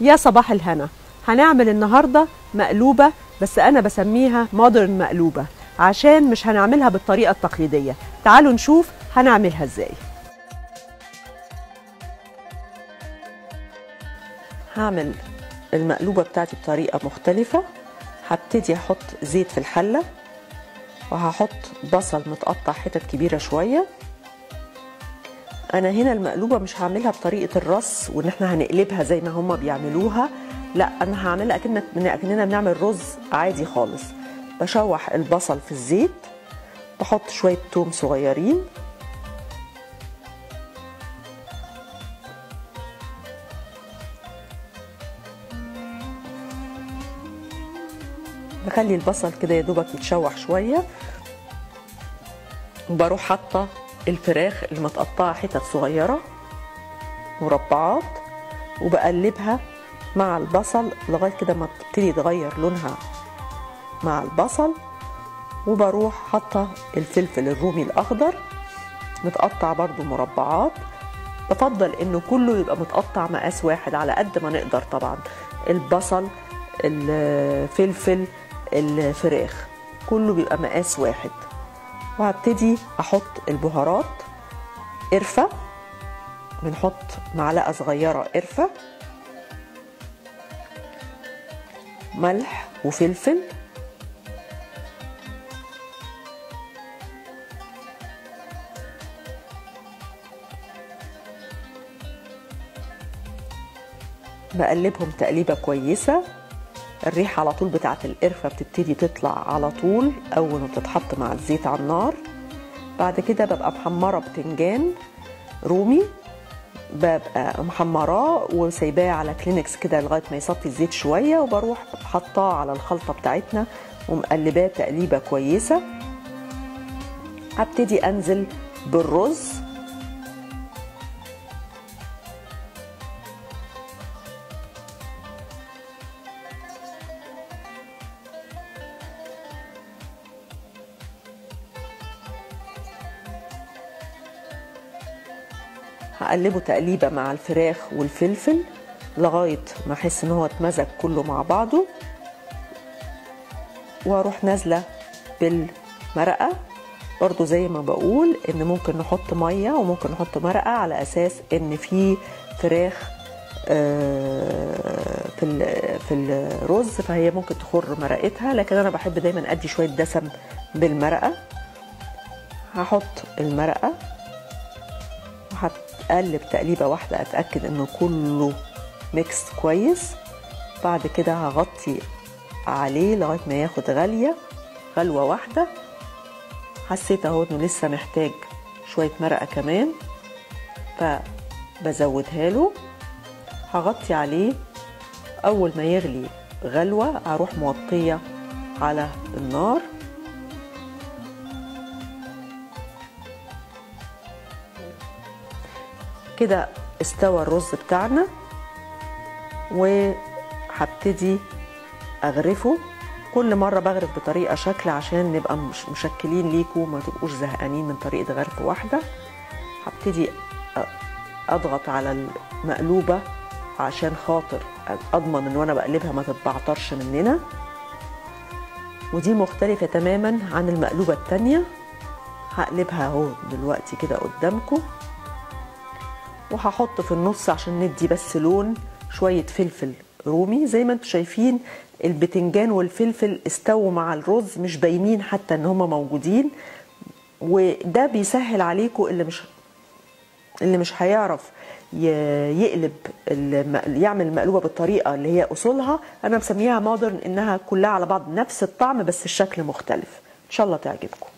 يا صباح الهنا. هنعمل النهاردة مقلوبة بس أنا بسميها مودرن مقلوبة عشان مش هنعملها بالطريقة التقليدية. تعالوا نشوف هنعملها إزاي. هعمل المقلوبة بتاعتي بطريقة مختلفة. هبتدي أحط زيت في الحلة وهحط بصل متقطع حتت كبيرة شوية. أنا هنا المقلوبة مش هعملها بطريقة الرص وإن إحنا هنقلبها زي ما هما بيعملوها. لا أنا هعملها أكنك أكننا بنعمل رز عادي خالص. بشوح البصل في الزيت بحط شوية توم صغيرين. بخلي البصل كده يا دوبك يتشوح شوية. وبروح حاطة الفراخ اللي متقطعة حتت صغيرة مربعات وبقلبها مع البصل لغاية كده ما تبتدي تغير لونها مع البصل. وبروح حاطة الفلفل الرومي الأخضر متقطع برضو مربعات. بفضل إنه كله يبقى متقطع مقاس واحد على قد ما نقدر طبعا. البصل الفلفل الفراخ كله بيبقى مقاس واحد. وهبتدي أحط البهارات قرفة بنحط معلقة صغيرة قرفة ملح وفلفل بقلبهم تقليبة كويسة. الريحة على طول بتاعة القرفة بتبتدي تطلع على طول أول ما بتتحط مع الزيت على النار. بعد كده ببقى محمرة بتنجان رومي ببقى محمراه وسايباه على كلينكس كده لغاية ما يصفي الزيت شوية وبروح حطاه على الخلطة بتاعتنا ومقلباه تقليبة كويسة. هبتدي أنزل بالرز. هقلبه تقليبة مع الفراخ والفلفل لغاية ما أحس إن هو اتمزج كله مع بعضه. وأروح نازلة بالمرقة. برضو زي ما بقول إن ممكن نحط مية وممكن نحط مرقة على أساس إن في فراخ في في الرز فهي ممكن تخر مرقتها. لكن أنا بحب دايما أدي شوية دسم بالمرقة. هحط المرقة. وهقلب تقليبة واحدة أتأكد إنه كله ميكس كويس. بعد كده هغطي عليه لغاية ما ياخد غاليه غلوة واحدة. حسيت أهو إنه لسه محتاج شوية مرقة كمان فبزودها له. هغطي عليه. أول ما يغلي غلوة أروح موطية على النار. كده استوى الرز بتاعنا وهبتدي أغرفه. كل مرة بغرف بطريقة شكل عشان نبقى مش مشكلين ليكوا ما تبقوش زهقانين من طريقة غرف واحدة. هبتدي أضغط على المقلوبة عشان خاطر أضمن ان وأنا بقلبها ما تتبعترش مننا. ودي مختلفة تماما عن المقلوبة التانية. هقلبها أهو دلوقتي كده قدامكم وهحط في النص عشان ندي بس لون شوية فلفل رومي. زي ما أنتم شايفين البتنجان والفلفل استووا مع الرز مش باينين حتى ان هما موجودين. وده بيسهل عليكم اللي مش اللي مش هيعرف يقلب يعمل المقلوبه بالطريقة اللي هي أصولها. أنا مسميها مودرن إنها كلها على بعض نفس الطعم بس الشكل مختلف. إن شاء الله تعجبكم.